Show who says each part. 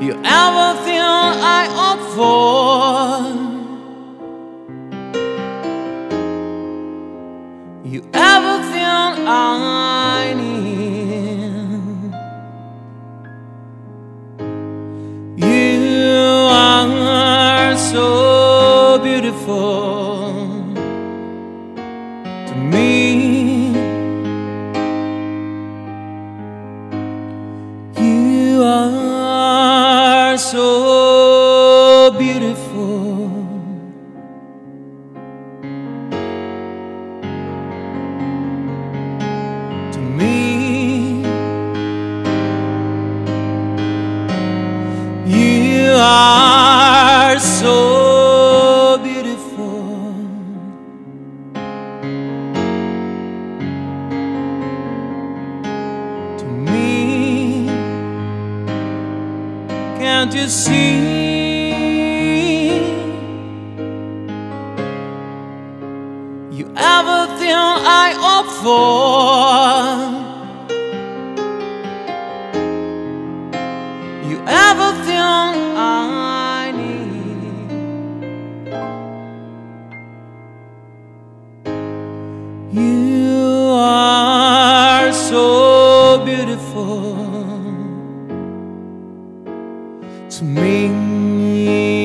Speaker 1: You everything I hope for. You everything I need. You are so beautiful to me. Can't you see? You everything I hope for. You everything I need. You. to me.